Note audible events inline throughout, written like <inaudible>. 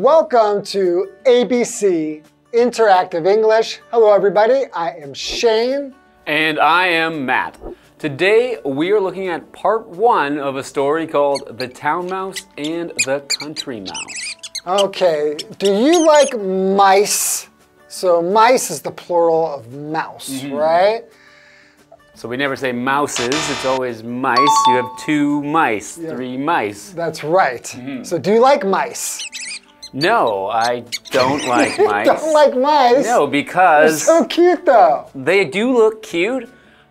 Welcome to ABC Interactive English. Hello, everybody. I am Shane. And I am Matt. Today we are looking at part one of a story called The Town Mouse and the Country Mouse. Okay, do you like mice? So, mice is the plural of mouse, Mm-hmm. right? So we never say mouses, it's always mice. You have two mice, three mice. That's right. Mm-hmm. So, do you like mice? No, I don't <laughs> like mice. Don't like mice? No, because So cute though. they do look cute,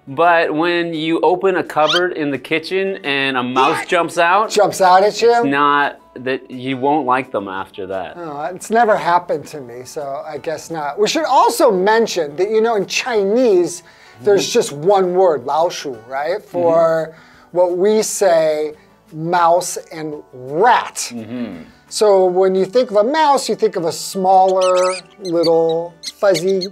but when you open a cupboard in the kitchen and a mouse <gasps> jumps out, Jumps out at you. It's not that you won't like them after that. Oh, it's never happened to me, so I guess not. We should also mention that you know in Chinese there's mm-hmm. just one word, 老鼠, right? Mm-hmm. For what we say mouse and rat. Mm-hmm. So when you think of a mouse, you think of a smaller, little, fuzzy,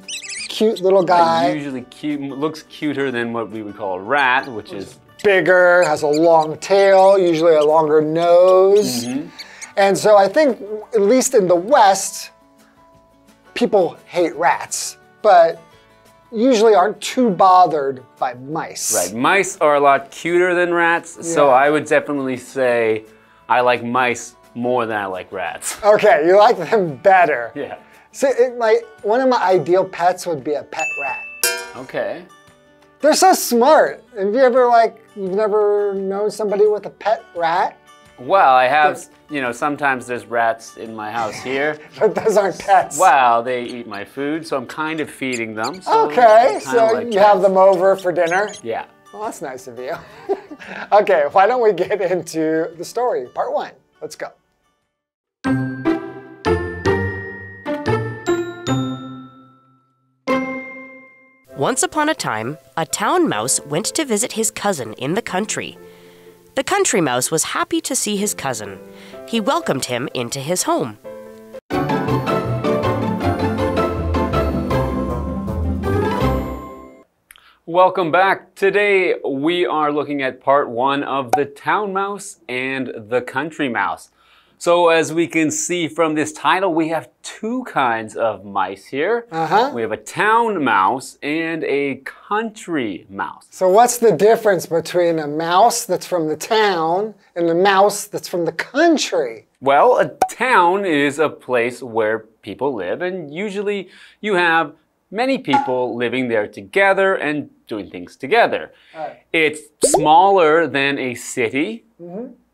cute little guy. Usually cute, looks cuter than what we would call a rat, which is bigger, has a long tail, usually a longer nose. Mm-hmm. And so I think, at least in the West, people hate rats, but usually aren't too bothered by mice. Right. Mice are a lot cuter than rats, so I would definitely say I like mice more than I like rats. <laughs> Okay, you like them better. Yeah. So, it, like, one of my ideal pets would be a pet rat. Okay. They're so smart. Have you ever, like, you've never known somebody with a pet rat? Well, I have, you know, sometimes there's rats in my house here. <laughs> But those aren't pets. Wow, they eat my food, so I'm kind of feeding them. So Okay, so like you have them over for dinner? Yeah. Well, that's nice of you. <laughs> okay, why don't we get into the story, part one? Let's go. Once upon a time, a town mouse went to visit his cousin in the country. The country mouse was happy to see his cousin. He welcomed him into his home. Welcome back. Today we are looking at part one of the town mouse and the country mouse. So, as we can see from this title, we have two kinds of mice here. Uh-huh. We have a town mouse and a country mouse. So, what's the difference between a mouse that's from the town and a mouse that's from the country? Well, a town is a place where people live, and usually you have many people living there together and doing things together. Right. It's smaller than a city,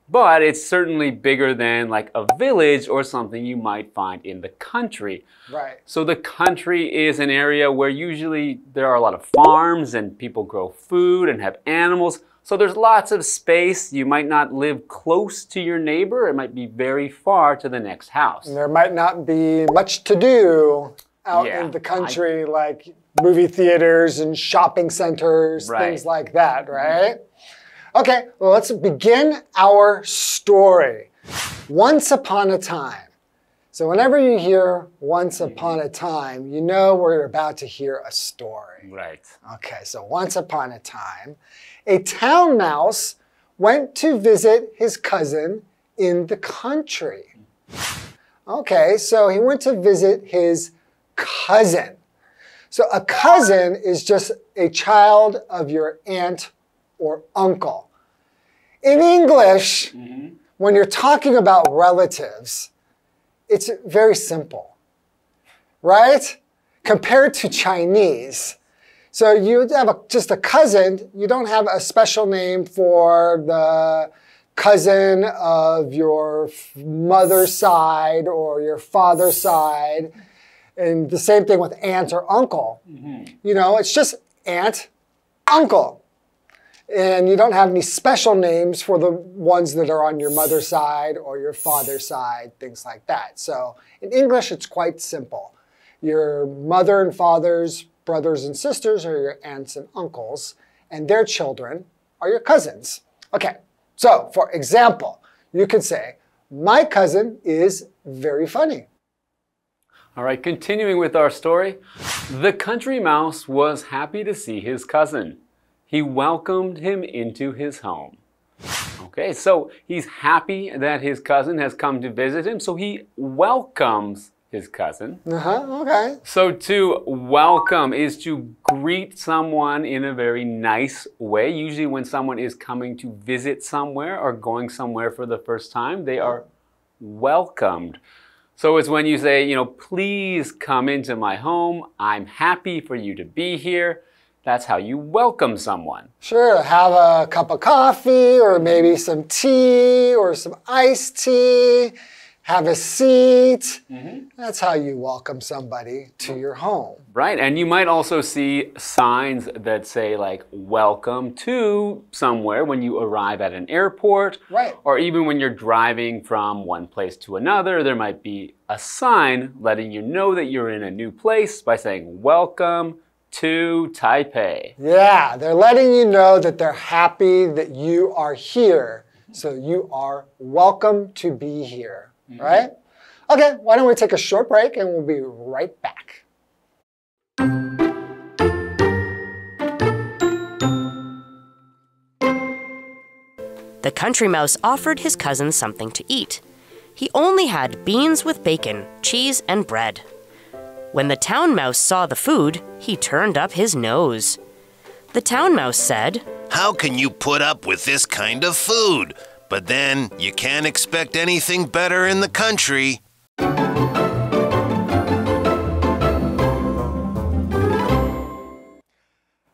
but it's certainly bigger than like a village or something you might find in the country. Right. So the country is an area where usually there are a lot of farms and people grow food and have animals. So there's lots of space. You might not live close to your neighbor. It might be very far to the next house. And there might not be much to do out Yeah, in the country, like movie theaters and shopping centers, Right. things like that, right? Okay, well, let's begin our story. Once upon a time. So, whenever you hear once upon a time, you know we're about to hear a story. Right. Okay, so once upon a time, a town mouse went to visit his cousin in the country. Okay, so he went to visit his cousin. So a cousin is just a child of your aunt or uncle. In English, mm-hmm. when you're talking about relatives, it's very simple, right? Compared to Chinese. So you have a, just a cousin, you don't have a special name for the cousin of your mother's side or your father's side. And the same thing with aunt or uncle. Mm-hmm. You know, it's just aunt, uncle. And you don't have any special names for the ones that are on your mother's side or your father's side, things like that. So in English, it's quite simple. Your mother and father's brothers and sisters are your aunts and uncles, and their children are your cousins. Okay, so for example, you could say, My cousin is very funny. All right, continuing with our story. The country mouse was happy to see his cousin. He welcomed him into his home. Okay, so he's happy that his cousin has come to visit him, so he welcomes his cousin. Uh huh. Okay. So to welcome is to greet someone in a very nice way. Usually when someone is coming to visit somewhere or going somewhere for the first time, they are welcomed. So it's when you say, you know, please come into my home. I'm happy for you to be here. That's how you welcome someone. Sure. Have a cup of coffee or maybe some tea or some iced tea. Have a seat. Mm-hmm. That's how you welcome somebody to mm-hmm. your home. Right, and you might also see signs that say like welcome to somewhere when you arrive at an airport. Right. Or even when you're driving from one place to another, there might be a sign letting you know that you're in a new place by saying welcome to Taipei. Yeah, they're letting you know that they're happy that you are here. So you are welcome to be here, mm-hmm. right? Okay, why don't we take a short break and we'll be right back. The country mouse offered his cousin something to eat. He only had beans with bacon, cheese, and bread. When the town mouse saw the food, he turned up his nose. The town mouse said, How can you put up with this kind of food? But then you can't expect anything better in the country.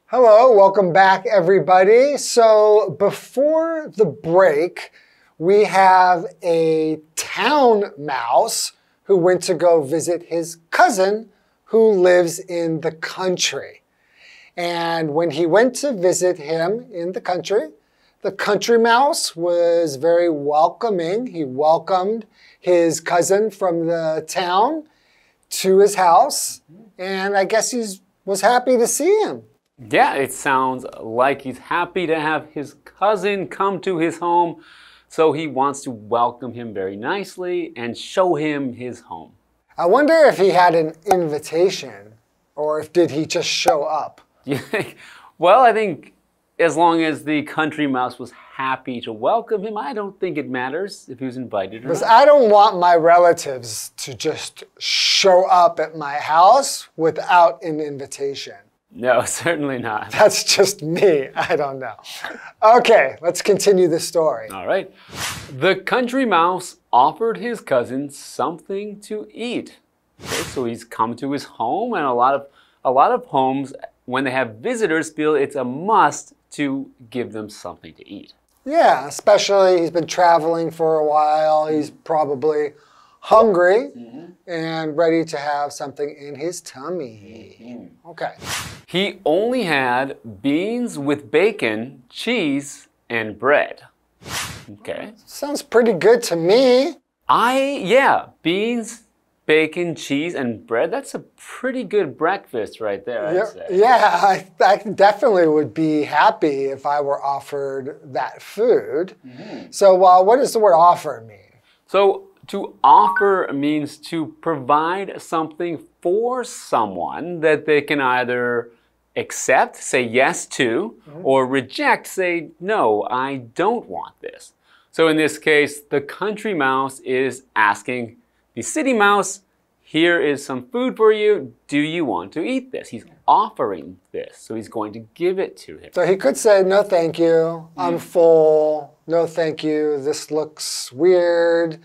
Hello, welcome back, everybody. So, before the break, we have a town mouse who went to go visit his cousin who lives in the country. And when he went to visit him in the country, the country mouse was very welcoming. He welcomed his cousin from the town to his house, and I guess he was happy to see him. Yeah, it sounds like he's happy to have his cousin come to his home, so he wants to welcome him very nicely and show him his home. I wonder if he had an invitation or if did he just show up? <laughs> Well, I think as long as the country mouse was happy to welcome him, I don't think it matters if he was invited or Because not. I don't want my relatives to just show up at my house without an invitation. No, <laughs> certainly not. That's just me. I don't know. Okay, let's continue the story. All right. The country mouse offered his cousin something to eat. Okay, so he's come to his home, and a lot of a lot of homes, when they have visitors, feel it's a must to give them something to eat. Yeah, especially he's been traveling for a while. He's probably hungry mm-hmm. and ready to have something in his tummy. Mm-hmm. Okay. He only had beans with bacon, cheese, and bread. Okay. Sounds pretty good to me. I, yeah, beans, bacon, cheese, and bread. That's a pretty good breakfast right there, I'd Yeah, say. yeah, I, I definitely would be happy if I were offered that food. Mm-hmm. So, uh, what does the word offer mean? So, to offer means to provide something for someone that they can either accept, say yes to, mm-hmm. or reject, say no, I don't want this. So, in this case, the country mouse is asking the city mouse, here is some food for you. Do you want to eat this? He's offering this, so he's going to give it to him. So, he could say, No, thank you. I'm mm. full. No, thank you. This looks weird.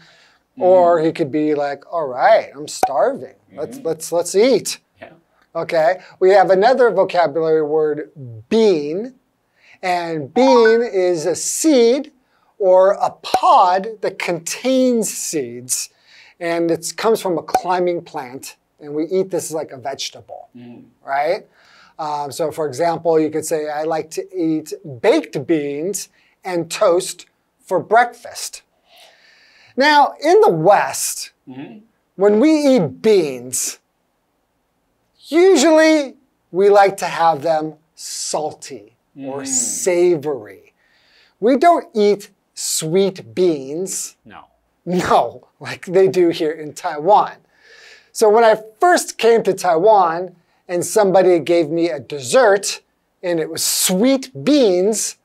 Or mm-hmm. he could be like, All right, I'm starving. Let's, mm-hmm. let's, let's eat. Yeah. Okay, we have another vocabulary word, bean. And bean is a seed or a pod that contains seeds. And it comes from a climbing plant. And we eat this like a vegetable, mm-hmm. right? Um, so, for example, you could say, I like to eat baked beans and toast for breakfast. Now, in the West, mm-hmm. when we eat beans, Usually, we like to have them salty or mm. savory. We don't eat sweet beans, No. no, <laughs> like they do here in Taiwan. So when I first came to Taiwan and somebody gave me a dessert and it was sweet beans,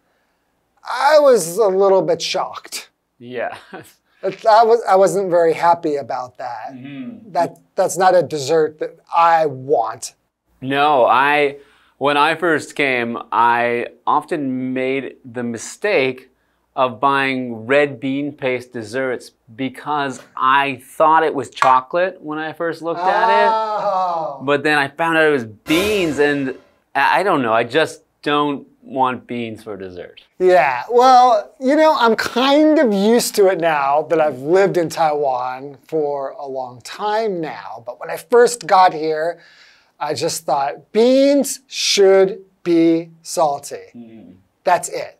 I was a little bit shocked. Yeah. <laughs> I was I wasn't very happy about that. Mm-hmm. That that's not a dessert that I want. No, I when I first came, I often made the mistake of buying red bean paste desserts because I thought it was chocolate when I first looked at it. Oh. But then I found out it was beans and I don't know, I just don't want beans for dessert. Yeah, well, you know, I'm kind of used to it now that I've lived in Taiwan for a long time now. But when I first got here, I just thought beans should be salty. Mm-hmm. That's it.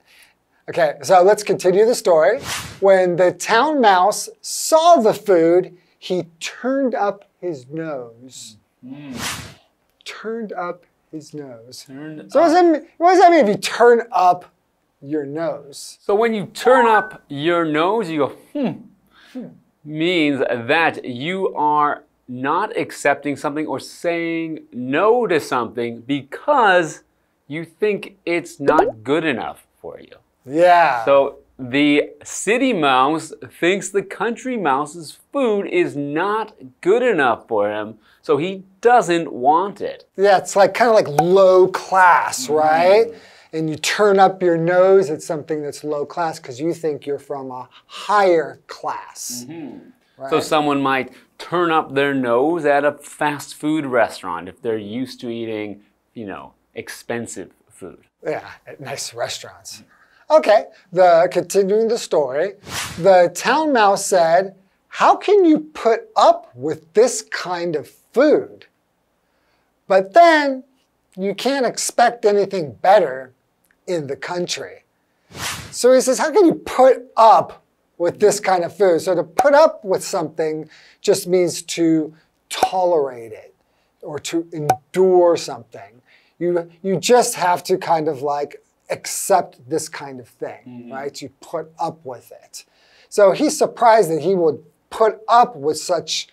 Okay, so let's continue the story. When the town mouse saw the food, he turned up his nose. Mm. Turned up his nose. Turned So what does, that mean, what does that mean if you turn up your nose? So when you turn up your nose, you go, hmm, means that you are not accepting something or saying no to something because you think it's not good enough for you. Yeah. So the city mouse thinks the country mouse's food is not good enough for him, so he doesn't want it. yeah, it's like kind of like low class, mm-hmm. right? And you turn up your nose at something that's low class because you think you're from a higher class. Mm-hmm. Right? So someone might turn up their nose at a fast food restaurant if they're used to eating, you know, expensive food. Yeah, at nice restaurants. Okay, the continuing the story, the town mouse said, "How can you put up with this kind of food?" But then you can't expect anything better in the country. So he says, "How can you put up with this kind of food?" So to put up with something just means to tolerate it or to endure something. You, you just have to kind of like accept this kind of thing, mm-hmm. right? You put up with it. So he's surprised that he would put up with such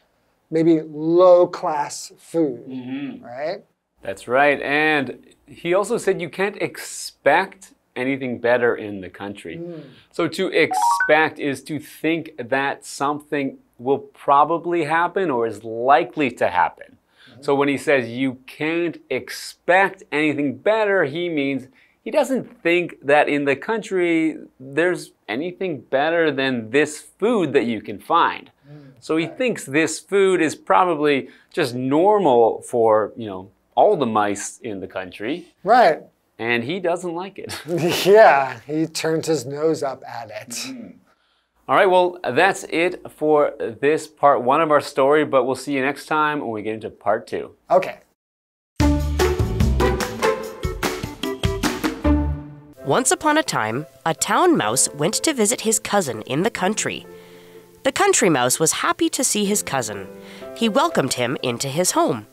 maybe low class food, mm-hmm. right? That's right. And he also said you can't expect anything better in the country. Mm. So to expect is to think that something will probably happen or is likely to happen. Mm-hmm. So when he says you can't expect anything better, he means he doesn't think that in the country there's anything better than this food that you can find. Mm. So he thinks this food is probably just normal for, you know, all the mice in the country, Right. and he doesn't like it. <laughs> Yeah, he turned his nose up at it. Mm-hmm. All right, well, that's it for this part one of our story, but we'll see you next time when we get into part two. Okay. Once upon a time, a town mouse went to visit his cousin in the country. The country mouse was happy to see his cousin. He welcomed him into his home.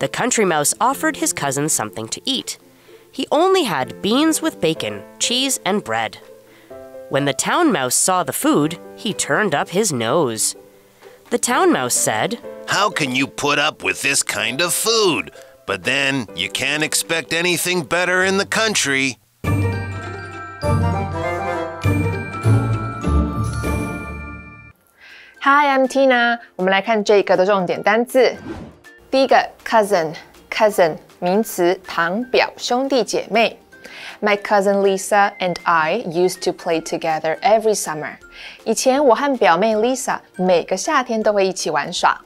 The country mouse offered his cousin something to eat. He only had beans with bacon, cheese, and bread. When the town mouse saw the food, he turned up his nose. The town mouse said, How can you put up with this kind of food? But then you can't expect anything better in the country. Hi, I'm Tina。我们来看这个的重点单字。第一个 cousin，cousin 名词，堂表兄弟姐妹。My cousin Lisa and I used to play together every summer。以前我和表妹 Lisa 每个夏天都会一起玩耍。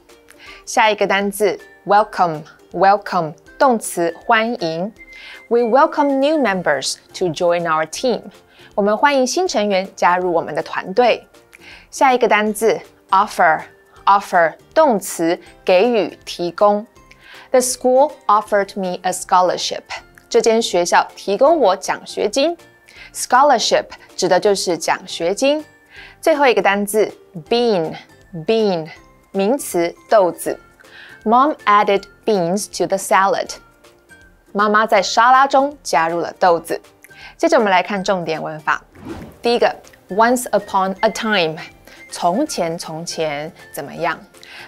下一个单字 welcome，welcome 动词，欢迎。We welcome new members to join our team。我们欢迎新成员加入我们的团队。下一个单 offer，offer 动词，给予、提供。The school offered me a scholarship。这间学校提供我奖学金。Scholarship 指的就是奖学金。最后一个单字 bean，bean 名词，豆子。Mom added beans to the salad。妈妈在沙拉中加入了豆子。接着我们来看重点文法。第一个 ，once upon a time，从前从前怎么样？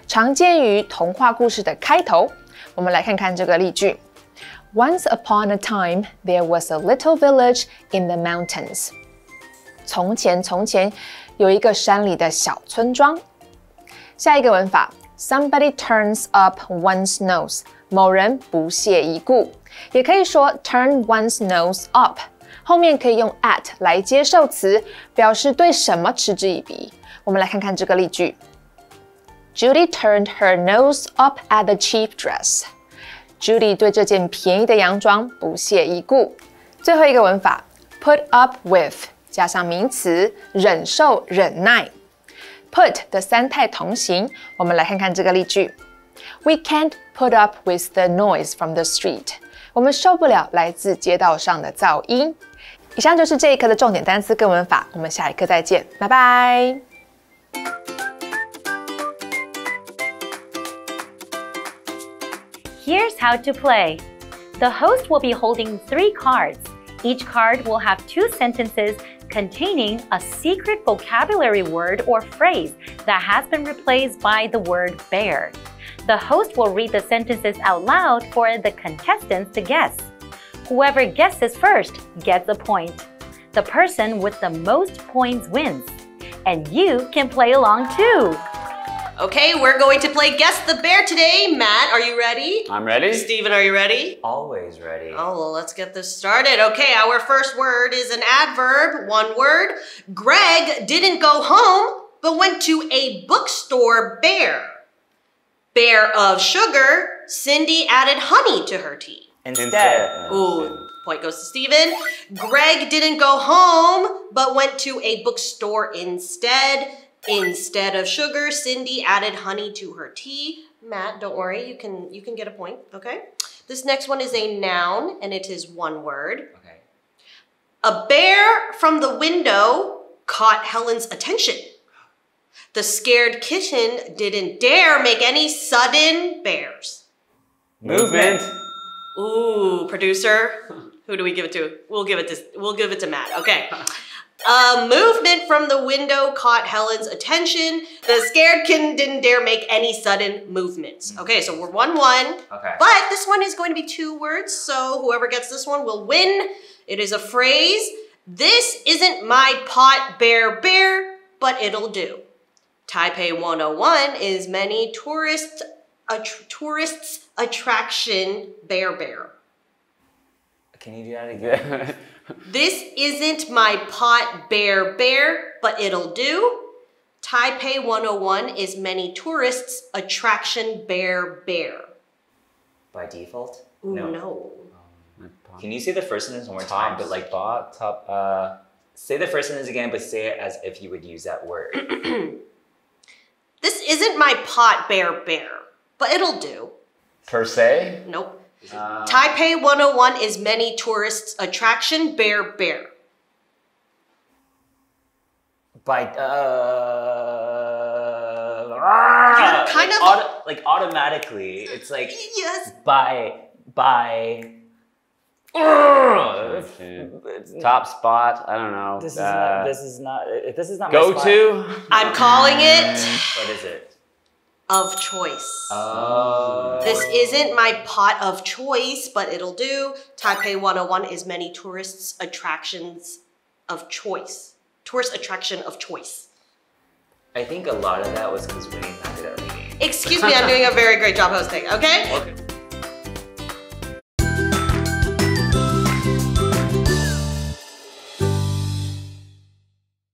常见于童话故事的开头。我们来看看这个例句。Once upon a time, there was a little village in the mountains. 从前从前有一个山里的小村庄。下一个文法，somebody turns up one's nose，某人不屑一顾，也可以说 turn one's nose up， 后面可以用 at 来接受词，表示对什么嗤之以鼻。我们来看看这个例句：Judy turned her nose up at the cheap dress。Judy 对这件便宜的洋装不屑一顾。最后一个文法，put up with 加上名词，忍受、忍耐。put 的三态同形，我们来看看这个例句：We can't put up with the noise from the street。我们受不了来自街道上的噪音。以上就是这一课的重点单词跟文法，我们下一课再见，拜拜。Here's how to play. The host will be holding three cards. Each card will have two sentences containing a secret vocabulary word or phrase that has been replaced by the word bear. The host will read the sentences out loud for the contestants to guess. Whoever guesses first gets a point. The person with the most points wins. And you can play along too. Okay, we're going to play Guess the Bear today. Matt, are you ready? I'm ready. Steven, are you ready? Always ready. Oh, well, let's get this started. Okay, our first word is an adverb, one word. Greg didn't go home, but went to a bookstore bear. Bear of sugar, Cindy added honey to her tea. Instead. Ooh, point goes to Steven. Greg didn't go home, but went to a bookstore instead. Instead of sugar, Cindy added honey to her tea. Matt, don't worry, you can you can get a point, okay? This next one is a noun and it is one word. Okay. A bear from the window caught Helen's attention. The scared kitten didn't dare make any sudden bears. Movement. Ooh, producer. Who do we give it to? We'll give it to we'll give it to Matt. Okay. A movement from the window caught Helen's attention. The scared kitten didn't dare make any sudden movements. Okay, so we're 1 1. Okay. But this one is going to be two words, so whoever gets this one will win. It is a phrase. This isn't my pot bear bear, but it'll do. Taipei 101 is many tourist att- tourists attraction bear bear. Can you do that again? <laughs> This isn't my pot bear bear, but it'll do. Taipei 101 is many tourists attraction bear bear. By default? Ooh, no. Can you say the first sentence one more time, but like bot top? Uh, say the first sentence again, but say it as if you would use that word. <clears throat> This isn't my pot bear bear, but it'll do. Per se. Nope. Uh, Taipei 101 is many tourists attraction bear bear. By uh, ah, kind like of- auto- like automatically, it's like Yes. by by. uh, Top spot. I don't know. This is Uh, not. This is not. This is not. my go spot. to. I'm calling it What is it? Of choice. Oh. This isn't my pot of choice, but it'll do. Taipei 101 is many tourists attractions of choice. Tourist attraction of choice. I think a lot of that was because Winnie knocked it out of the game. Excuse me, I'm doing a very great job hosting, okay? Okay.